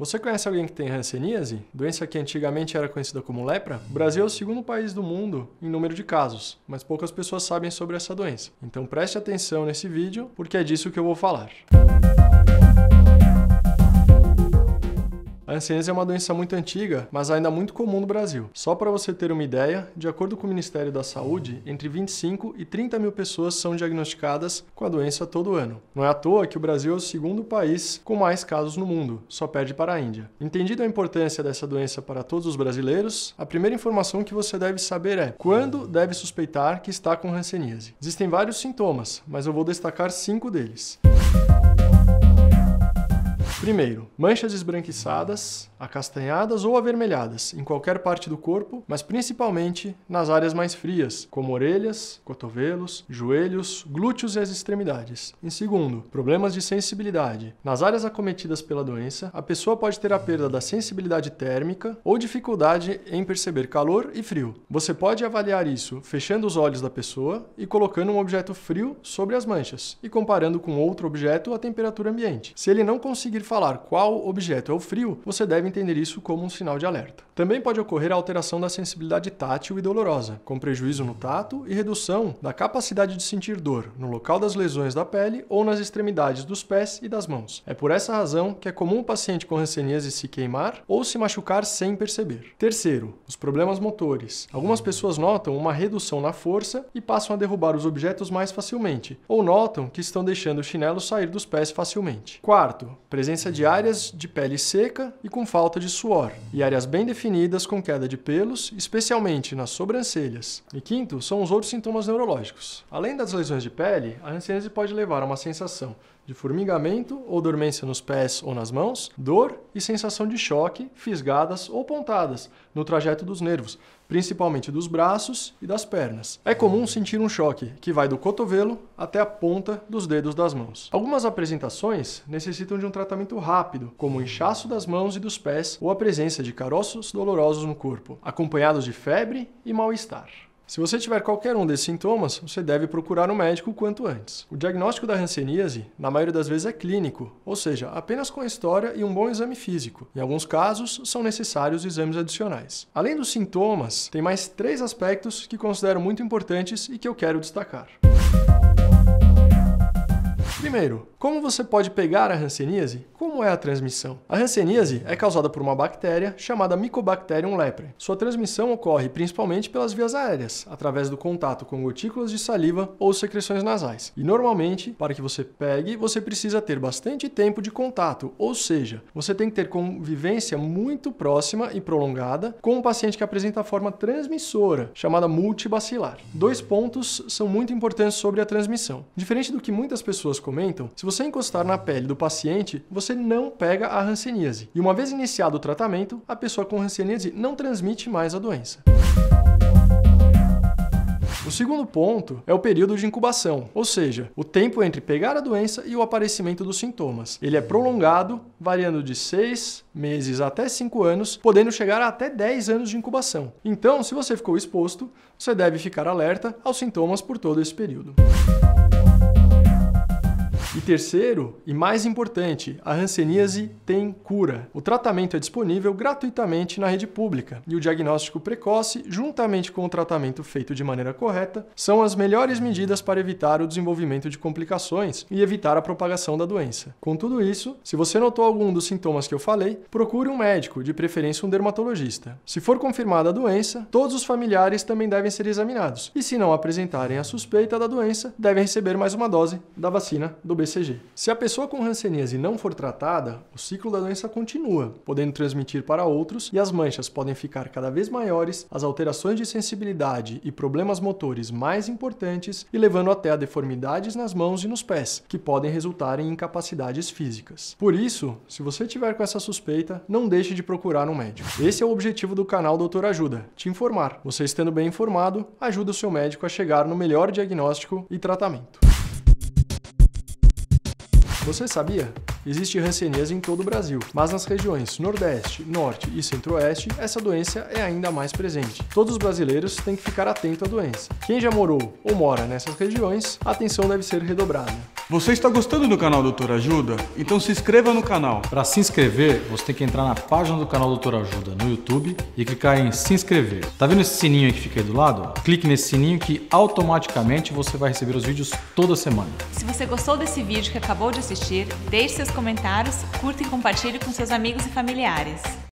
Você conhece alguém que tem hanseníase? Doença que antigamente era conhecida como lepra? O Brasil é o segundo país do mundo em número de casos, mas poucas pessoas sabem sobre essa doença. Então preste atenção nesse vídeo, porque é disso que eu vou falar. A hanseníase é uma doença muito antiga, mas ainda muito comum no Brasil. Só para você ter uma ideia, de acordo com o Ministério da Saúde, entre 25 e 30 mil pessoas são diagnosticadas com a doença todo ano. Não é à toa que o Brasil é o segundo país com mais casos no mundo, só perde para a Índia. Entendido a importância dessa doença para todos os brasileiros, a primeira informação que você deve saber é quando deve suspeitar que está com hanseníase. Existem vários sintomas, mas eu vou destacar cinco deles. Primeiro, manchas esbranquiçadas, acastanhadas ou avermelhadas em qualquer parte do corpo, mas principalmente nas áreas mais frias, como orelhas, cotovelos, joelhos, glúteos e as extremidades. Em segundo, problemas de sensibilidade. Nas áreas acometidas pela doença, a pessoa pode ter a perda da sensibilidade térmica ou dificuldade em perceber calor e frio. Você pode avaliar isso fechando os olhos da pessoa e colocando um objeto frio sobre as manchas e comparando com outro objeto a temperatura ambiente. Se ele não conseguir falar qual objeto é o frio, você deve entender isso como um sinal de alerta. Também pode ocorrer a alteração da sensibilidade tátil e dolorosa, com prejuízo no tato e redução da capacidade de sentir dor no local das lesões da pele ou nas extremidades dos pés e das mãos. É por essa razão que é comum o paciente com hanseníase se queimar ou se machucar sem perceber. Terceiro, os problemas motores. Algumas pessoas notam uma redução na força e passam a derrubar os objetos mais facilmente, ou notam que estão deixando o chinelo sair dos pés facilmente. Quarto, presença presença de áreas de pele seca e com falta de suor, e áreas bem definidas com queda de pelos, especialmente nas sobrancelhas. E quinto, são os outros sintomas neurológicos. Além das lesões de pele, a hanseníase pode levar a uma sensação de formigamento ou dormência nos pés ou nas mãos, dor e sensação de choque, fisgadas ou pontadas no trajeto dos nervos, principalmente dos braços e das pernas. É comum sentir um choque que vai do cotovelo até a ponta dos dedos das mãos. Algumas apresentações necessitam de um tratamento rápido, como o inchaço das mãos e dos pés ou a presença de caroços dolorosos no corpo, acompanhados de febre e mal-estar. Se você tiver qualquer um desses sintomas, você deve procurar um médico o quanto antes. O diagnóstico da hanseníase, na maioria das vezes, é clínico, ou seja, apenas com a história e um bom exame físico. Em alguns casos, são necessários exames adicionais. Além dos sintomas, tem mais três aspectos que considero muito importantes e que eu quero destacar. Primeiro, como você pode pegar a hanseníase? Como é a transmissão? A hanseníase é causada por uma bactéria chamada Mycobacterium leprae. Sua transmissão ocorre principalmente pelas vias aéreas, através do contato com gotículas de saliva ou secreções nasais. E normalmente, para que você pegue, você precisa ter bastante tempo de contato, ou seja, você tem que ter convivência muito próxima e prolongada com um paciente que apresenta a forma transmissora, chamada multibacilar. Dois pontos são muito importantes sobre a transmissão. Diferente do que muitas pessoas comentam, se você encostar na pele do paciente, você não pega a hanseníase. E uma vez iniciado o tratamento, a pessoa com hanseníase não transmite mais a doença. O segundo ponto é o período de incubação, ou seja, o tempo entre pegar a doença e o aparecimento dos sintomas. Ele é prolongado, variando de 6 meses até 5 anos, podendo chegar a até 10 anos de incubação. Então, se você ficou exposto, você deve ficar alerta aos sintomas por todo esse período. E terceiro, e mais importante, a hanseníase tem cura. O tratamento é disponível gratuitamente na rede pública e o diagnóstico precoce, juntamente com o tratamento feito de maneira correta, são as melhores medidas para evitar o desenvolvimento de complicações e evitar a propagação da doença. Com tudo isso, se você notou algum dos sintomas que eu falei, procure um médico, de preferência um dermatologista. Se for confirmada a doença, todos os familiares também devem ser examinados. E se não apresentarem a suspeita da doença, devem receber mais uma dose da vacina do BCG. Se a pessoa com hanseníase não for tratada, o ciclo da doença continua, podendo transmitir para outros e as manchas podem ficar cada vez maiores, as alterações de sensibilidade e problemas motores mais importantes e levando até a deformidades nas mãos e nos pés, que podem resultar em incapacidades físicas. Por isso, se você tiver com essa suspeita, não deixe de procurar um médico. Esse é o objetivo do canal Doutor Ajuda, te informar. Você estando bem informado, ajuda o seu médico a chegar no melhor diagnóstico e tratamento. Você sabia? Existe hanseníase em todo o Brasil, mas nas regiões Nordeste, Norte e Centro-Oeste, essa doença é ainda mais presente. Todos os brasileiros têm que ficar atento à doença. Quem já morou ou mora nessas regiões, a atenção deve ser redobrada. Você está gostando do canal Doutor Ajuda? Então se inscreva no canal. Para se inscrever, você tem que entrar na página do canal Doutor Ajuda no YouTube e clicar em se inscrever. Tá vendo esse sininho aí que fica aí do lado? Clique nesse sininho que automaticamente você vai receber os vídeos toda semana. Se você gostou desse vídeo que acabou de assistir, deixe seus comentários, curta e compartilhe com seus amigos e familiares.